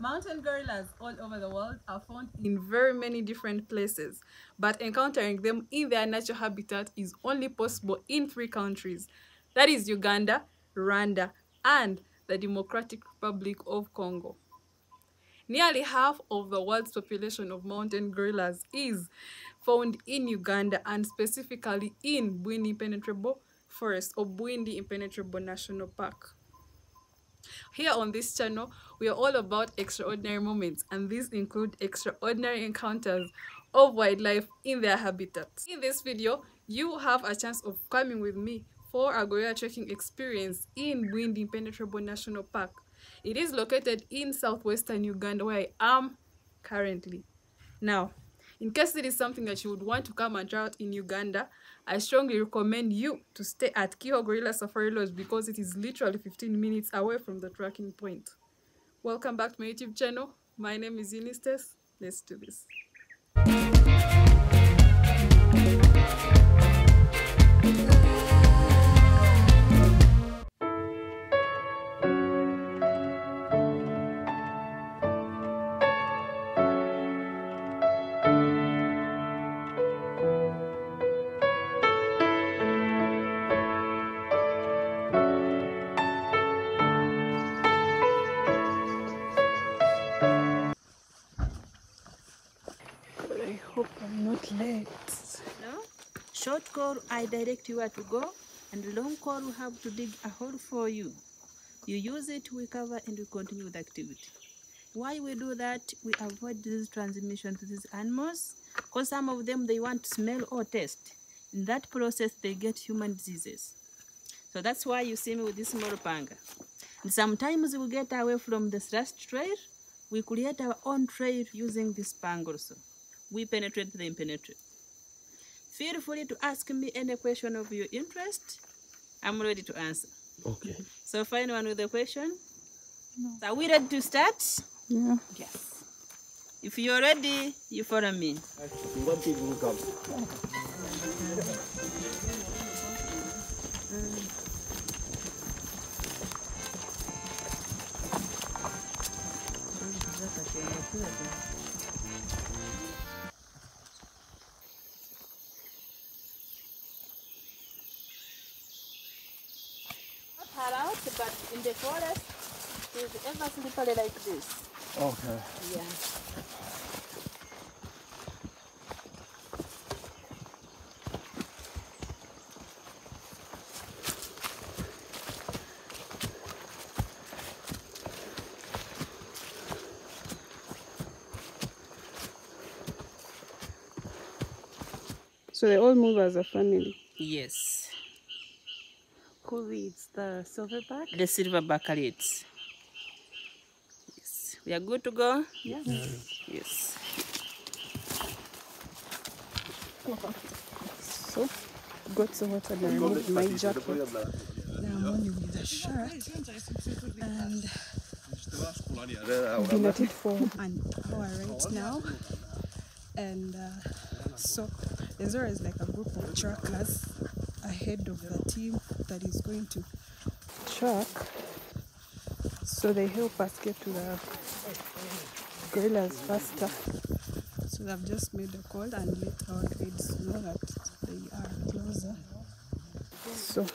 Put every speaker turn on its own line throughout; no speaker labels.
Mountain gorillas all over the world are found in very many different places, but encountering them in their natural habitat is only possible in three countries. That is Uganda, Rwanda, and the Democratic Republic of Congo. Nearly half of the world's population of mountain gorillas is found in Uganda and specifically in Bwindi Impenetrable Forest or Bwindi Impenetrable National Park. Here on this channel, we are all about extraordinary moments and these include extraordinary encounters of wildlife in their habitats. In this video, you have a chance of coming with me for a gorilla trekking experience in Bwindi Impenetrable National Park. It is located in southwestern Uganda where I am currently. Now, in case it is something that you would want to come and try out in Uganda, I strongly recommend you to stay at Kiho Gorilla Safari Lodge because it is literally 15 minutes away from the tracking point. Welcome back to my YouTube channel. My name is Eunice Tess. Let's do this.
Short call, I direct you where to go, and long call, we have to dig a hole for you. You use it, we cover, and we continue with activity. Why we do that? We avoid disease transmission to these animals, because some of them, they want to smell or taste. In that process, they get human diseases. So that's why you see me with this small panga. And sometimes we get away from the thrust trail, we create our own trail using this panga also. We penetrate the impenetrable. Feel free to ask me any question of your interest. I'm ready to answer.
Okay.
So find one with a question. No. Are we ready to start?
Yeah.
Yes. If you're ready, you follow me. In the forest, there's ever slippery like this.
Okay.
Yeah.
So they all move as a family.
Yes.
Who eats the silverback?
The silverback rates. Yes. We are good to go?
Yes.
Yes.
So, got some water and I removed my jacket. Now I'm only with a shirt. And been at it for an hour right now. And uh, so there's always like a group of trackers ahead of the team that is going to track. So they help us get to the gorillas faster. So they've just made a call and let our guides know that they are closer. So.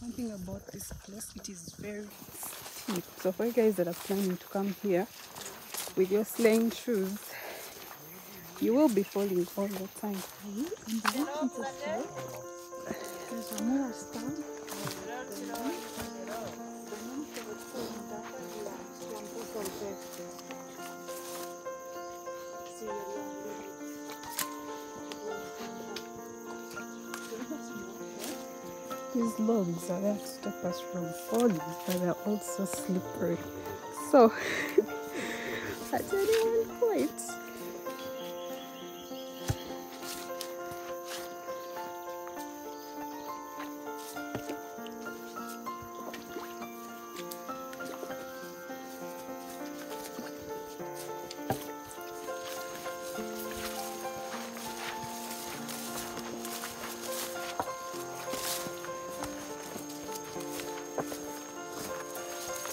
One thing about this place, it is very steep. So for you guys that are planning to come here with your sleighing shoes, you will be falling all the time. These logs are there to stop us from falling, but they're also slippery. So, at any one point,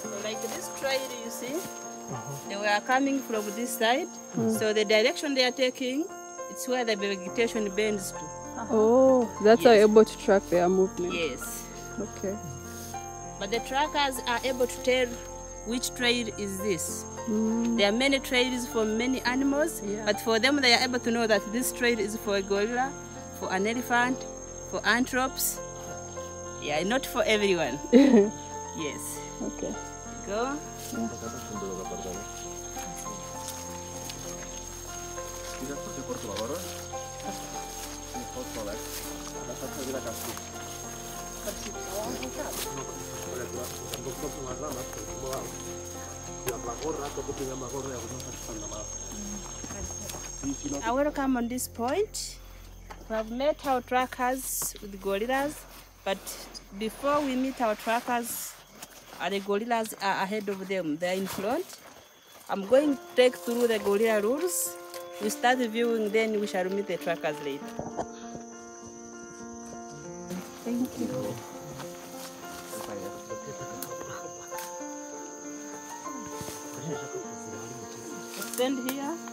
this trail, you see, uh-huh. they were coming from this side. Uh-huh. So the direction they are taking, it's where the vegetation bends to. Uh-huh.
Oh, that's how you're able to track their movement.
Yes.
Okay.
But the trackers are able to tell which trail is this.
Mm.
There are many trails for many animals,
Yeah.
but for them, they are able to know that this trail is for a gorilla, for an elephant, for antelopes. Yeah, not for everyone. yes.
okay.
Go. I welcome on this point. We have met our trackers with gorillas, but before we meet our trackers, the gorillas are ahead of them. They are in front. I'm going to take through the gorilla rules. We start viewing, then we shall meet the trackers later.
Thank you.
Stand here.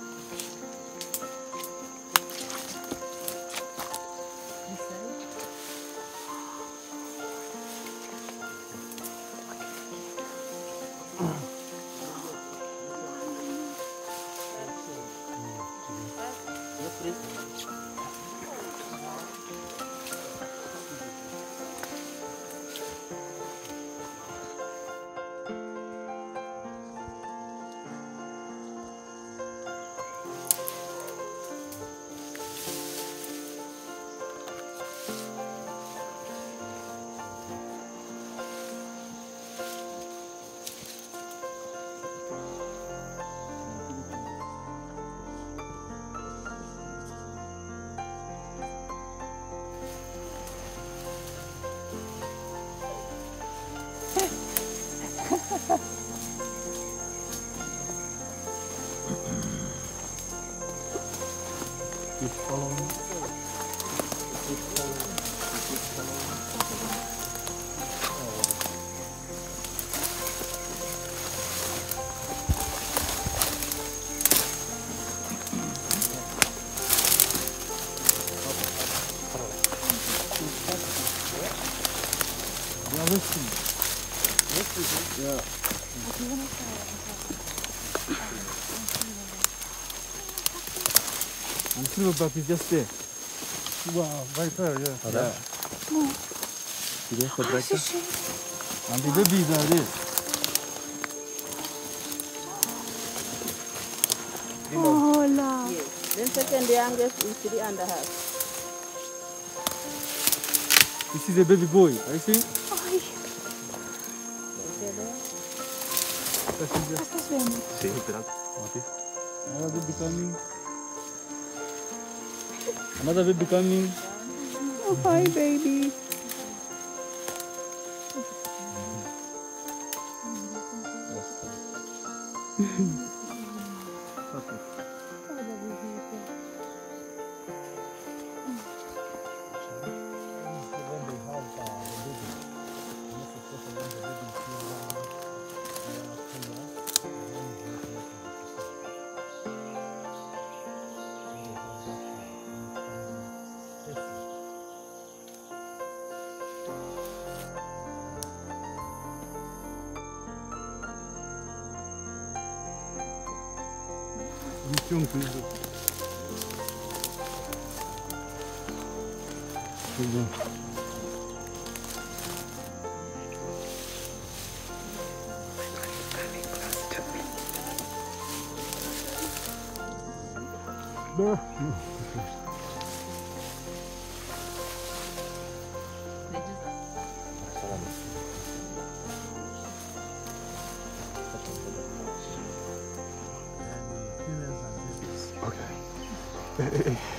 Fique falando.
And silverback is just there.
Wow, right there, yeah.
Yeah. no you have to practice and the babies are there.
Oh, Yes. Then second the youngest is three and a half.
This is a baby boy, I see.
Okay, there.
Another baby coming. Another baby coming.
Oh, hi, baby.
Лисенка идет. Чтобы... Да. eh, eh, eh.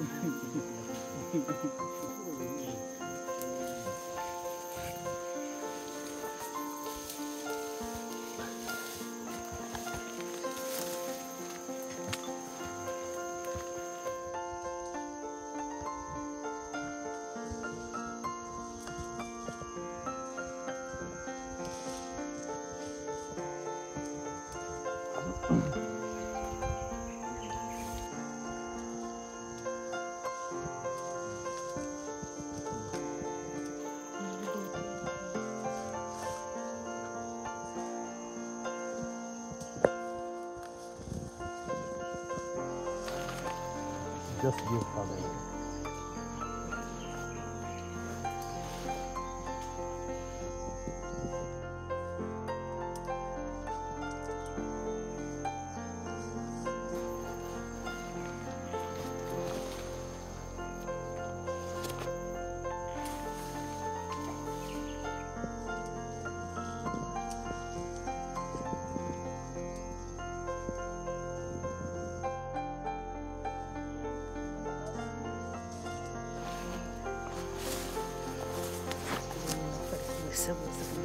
Ako te diarrea.
Just give father. That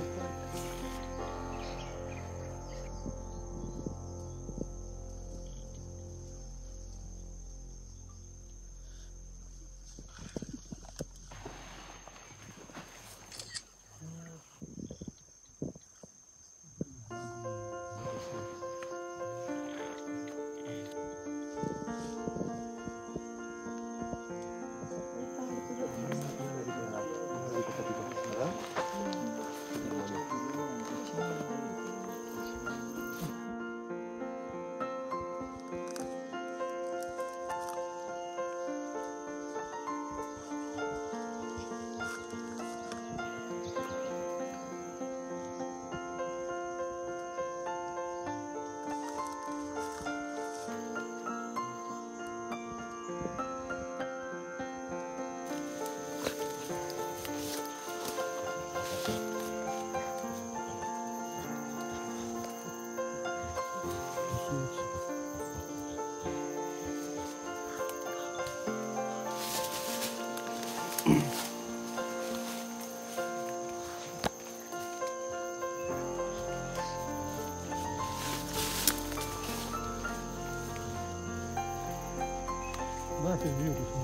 is beautiful.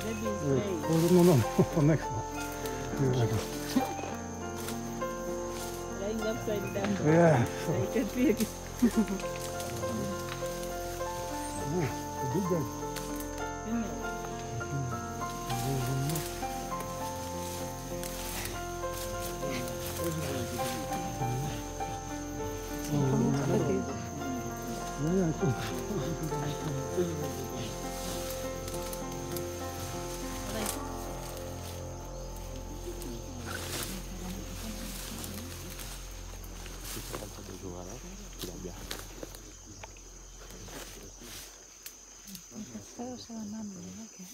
Uh,
nice.
oh, no, no, no, next one. Yeah,
Lying upside down.
Yeah.
A pig.
Oh, a guy. Yeah, yeah. 世話になるんだけど。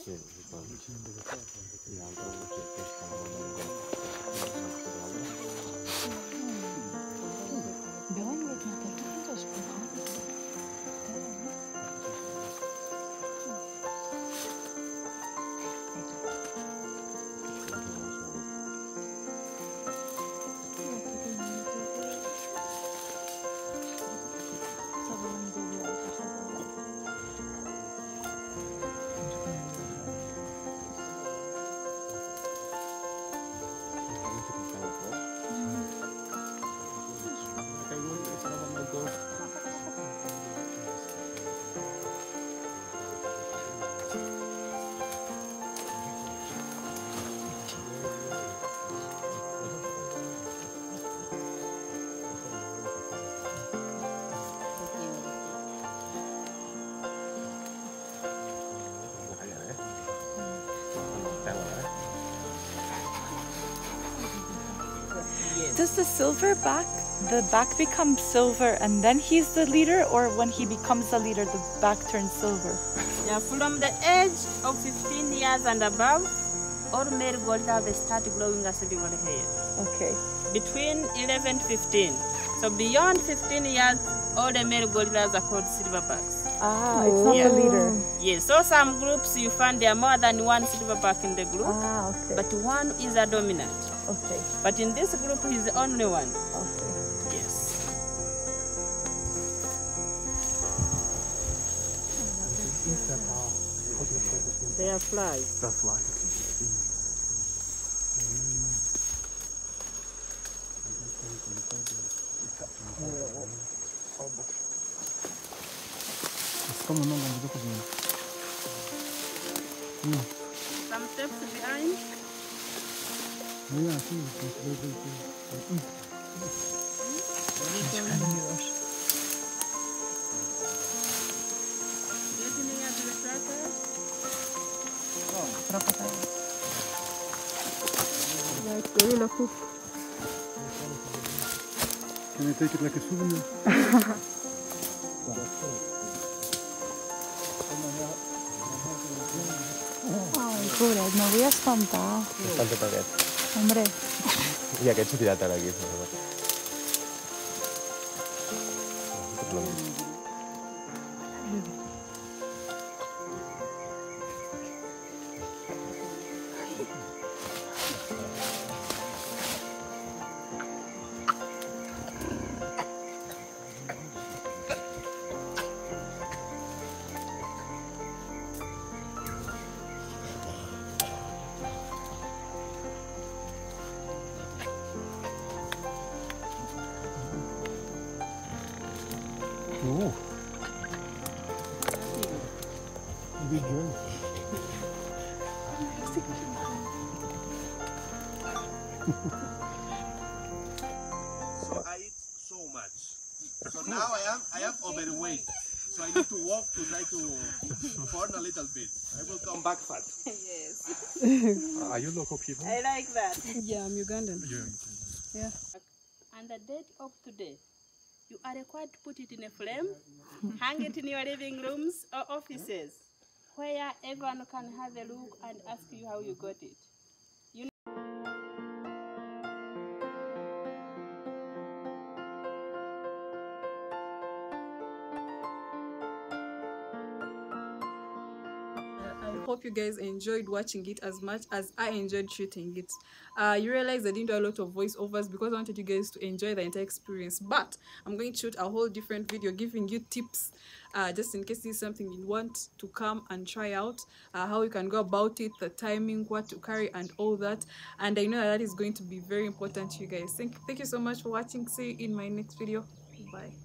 Does the silver back, the back become silver and then he's the leader, or when he becomes the leader, the back turns silver?
Yeah, from the age of 15 years and above, all male gorillas they start growing as a silver hair.
Okay.
Between 11 15. So beyond 15 years, all the male gorillas are called silverbacks.
Ah, it's not
Yeah.
the leader.
Yes, so some groups you find there are more than one silverback in the group,
Ah, okay.
but one is a dominant.
okay.
But in this group, he's the only one.
Okay.
Yes. They are flies.
That's like.
Namba ziko zina.
Some steps behind.
Yeah, I see. It's very, very cool.
Getting near to the cracker.
Like gorilla poop.
Can I take it like a souvenir?
Pobret, no vull espantar.
Està tot aquest.
Hombre,
I aquest s'ha tirat ara aquí.
So I eat so much. So now I am I am overweight. So I need to walk to try to burn a little bit. I will come back fat.
Yes.
Uh, are you local people?
I like that.
Yeah, I'm Ugandan. Yeah.
And the date of today, you are required to put it in a flame, hang it in your living rooms or offices, where everyone can have a look and ask you how you got it.
Hope you guys enjoyed watching it as much as I enjoyed shooting it. Uh, you realize I didn't do a lot of voiceovers because I wanted you guys to enjoy the entire experience. But I'm going to shoot a whole different video giving you tips uh, just in case this is something you want to come and try out, uh, how you can go about it, the timing, what to carry, and all that. And I know that, that is going to be very important to you guys. Thank, thank you so much for watching. See you in my next video. Bye.